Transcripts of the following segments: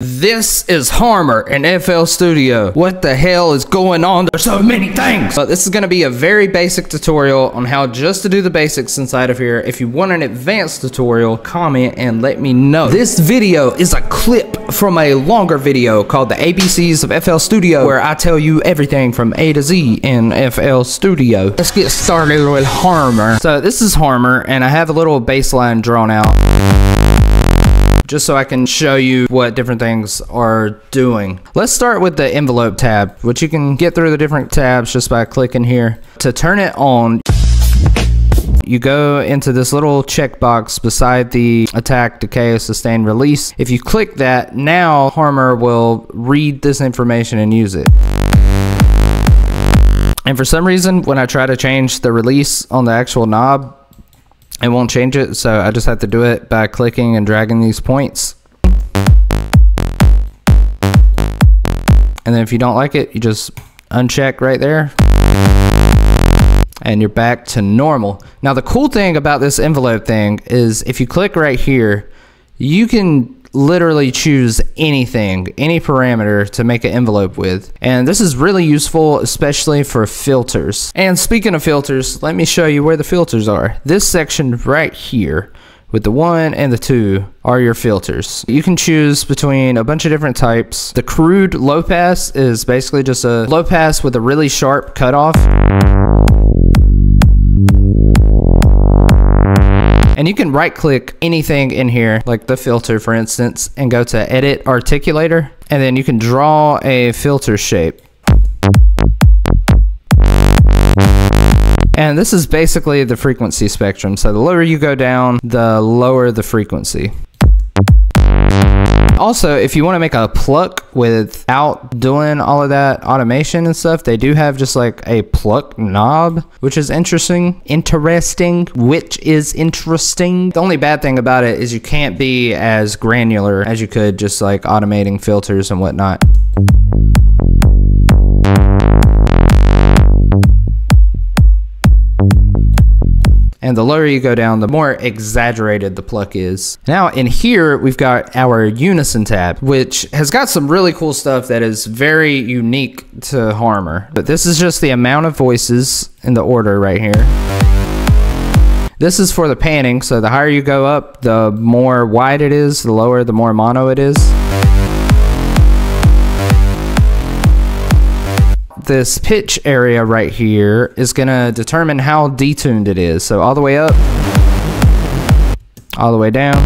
This is Harmor and FL Studio. What the hell is going on? There's so many things. But this is going to be a very basic tutorial on how just to do the basics inside of here. If you want an advanced tutorial, comment and let me know. This video is a clip from a longer video called the ABCs of FL Studio where I tell you everything from A to Z in FL Studio. Let's get started with Harmor. So this is Harmor and I have a little baseline drawn out just so I can show you what different things are doing. Let's start with the envelope tab, which you can get through the different tabs just by clicking here. To turn it on, you go into this little checkbox beside the attack, decay, sustain, release. If you click that, now Harmor will read this information and use it. And for some reason, when I try to change the release on the actual knob, it won't change it so I just have to do it by clicking and dragging these points. And then if you don't like it you just uncheck right there and you're back to normal. Now the cool thing about this envelope thing is if you click right here you can literally choose anything, any parameter to make an envelope with. And this is really useful, especially for filters. And speaking of filters, let me show you where the filters are. This section right here with the one and the two are your filters. You can choose between a bunch of different types. The crude low pass is basically just a low pass with a really sharp cutoff. And you can right click anything in here, like the filter for instance, and go to edit articulator. And then you can draw a filter shape. And this is basically the frequency spectrum. So the lower you go down, the lower the frequency. Also, if you want to make a pluck without doing all of that automation and stuff, they do have just like a pluck knob, which is interesting. Interesting, which is interesting. The only bad thing about it is you can't be as granular as you could just like automating filters and whatnot. And the lower you go down, the more exaggerated the pluck is. Now in here, we've got our unison tab, which has got some really cool stuff that is very unique to Harmor. But this is just the amount of voices in the order right here. This is for the panning, so the higher you go up, the more wide it is, the lower, the more mono it is. This pitch area right here is going to determine how detuned it is. So all the way up, all the way down.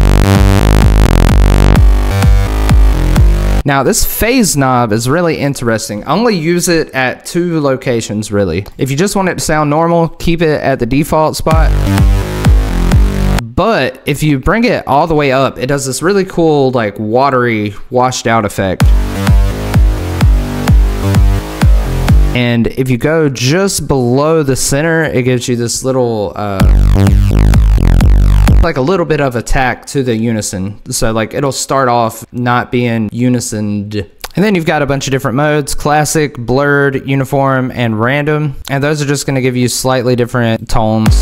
Now this phase knob is really interesting. Only use it at two locations really. If you just want it to sound normal, keep it at the default spot. But if you bring it all the way up, it does this really cool like watery washed out effect. And if you go just below the center, it gives you this little, uh, like a little bit of attack to the unison. So like it'll start off not being unisoned. And then you've got a bunch of different modes, classic, blurred, uniform, and random. And those are just gonna give you slightly different tones.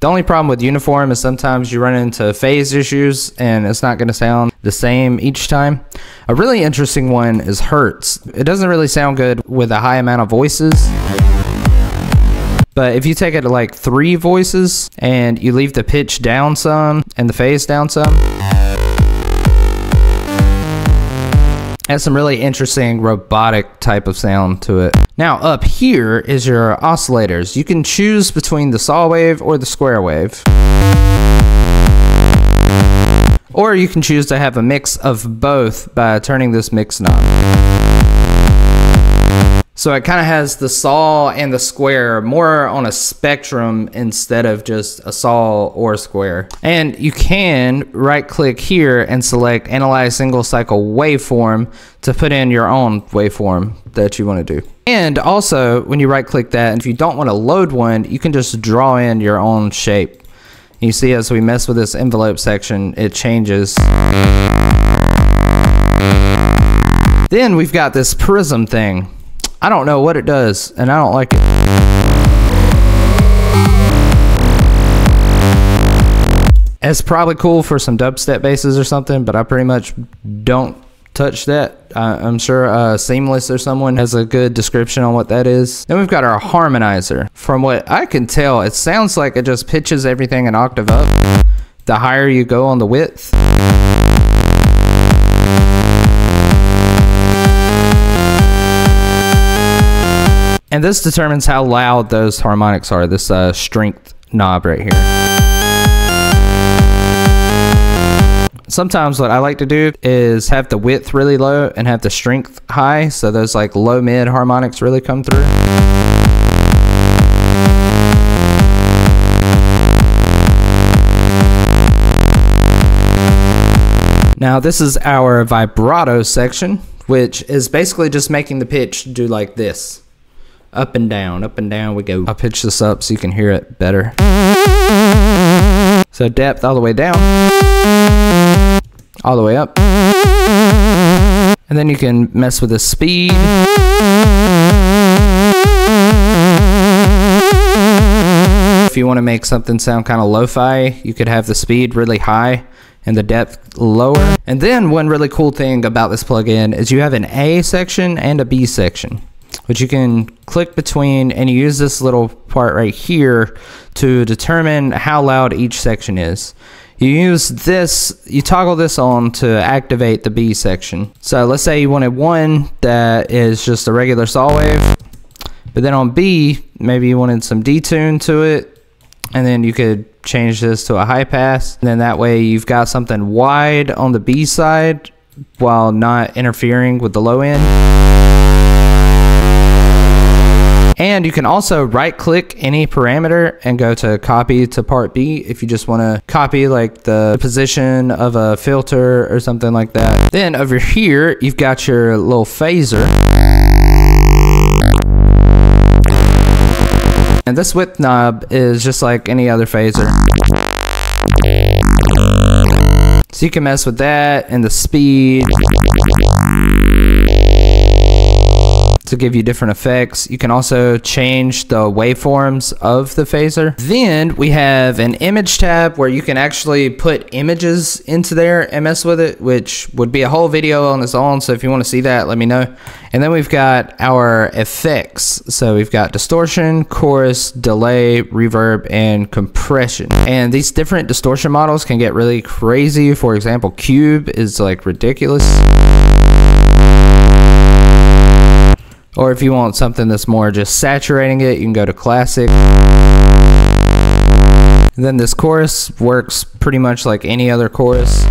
The only problem with uniform is sometimes you run into phase issues and it's not going to sound the same each time. A really interesting one is Hertz. It doesn't really sound good with a high amount of voices. But if you take it to like three voices and you leave the pitch down some and the phase down some, has some really interesting robotic type of sound to it. Now up here is your oscillators. You can choose between the saw wave or the square wave. Or you can choose to have a mix of both by turning this mix knob. So it kind of has the saw and the square more on a spectrum instead of just a saw or a square. And you can right click here and select analyze single cycle waveform to put in your own waveform that you want to do. And also when you right click that, and if you don't want to load one, you can just draw in your own shape. You see as we mess with this envelope section, it changes. Then we've got this prism thing. I don't know what it does, and I don't like it. It's probably cool for some dubstep basses or something, but I pretty much don't touch that. I'm sure uh, Seamless or someone has a good description on what that is. Then we've got our harmonizer. From what I can tell, it sounds like it just pitches everything an octave up. The higher you go on the width. And this determines how loud those harmonics are, this uh, strength knob right here. Sometimes what I like to do is have the width really low and have the strength high, so those like low mid harmonics really come through. Now this is our vibrato section, which is basically just making the pitch do like this. Up and down, up and down we go. I'll pitch this up so you can hear it better. So depth all the way down, all the way up. And then you can mess with the speed. If you want to make something sound kind of lo-fi, you could have the speed really high and the depth lower. And then one really cool thing about this plugin is you have an A section and a B section which you can click between and you use this little part right here to determine how loud each section is. You use this, you toggle this on to activate the B section. So let's say you wanted one that is just a regular saw wave, but then on B, maybe you wanted some detune to it, and then you could change this to a high pass. And then that way you've got something wide on the B side while not interfering with the low end. And you can also right click any parameter and go to copy to part B if you just want to copy like the position of a filter or something like that. Then over here, you've got your little phaser. And this width knob is just like any other phaser. So you can mess with that and the speed to give you different effects. You can also change the waveforms of the phaser. Then we have an image tab where you can actually put images into there and mess with it, which would be a whole video on its own. So if you want to see that, let me know. And then we've got our effects. So we've got distortion, chorus, delay, reverb, and compression. And these different distortion models can get really crazy. For example, Cube is like ridiculous. Or if you want something that's more just saturating it, you can go to classic. Then this chorus works pretty much like any other chorus.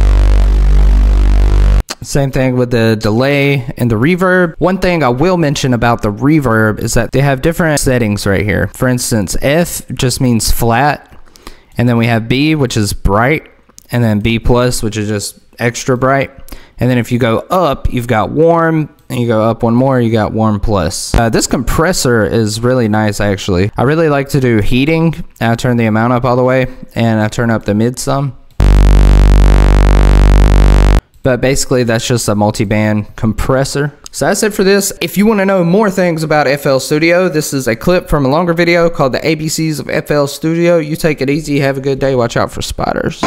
Same thing with the delay and the reverb. One thing I will mention about the reverb is that they have different settings right here. For instance, F just means flat, and then we have B, which is bright, and then B plus, which is just extra bright. And then if you go up, you've got warm, and you go up one more, you got warm plus. Uh, this compressor is really nice actually. I really like to do heating. I turn the amount up all the way and I turn up the mid some. But basically that's just a multi-band compressor. So that's it for this. If you want to know more things about FL Studio, this is a clip from a longer video called the ABCs of FL Studio. You take it easy, have a good day, watch out for spiders.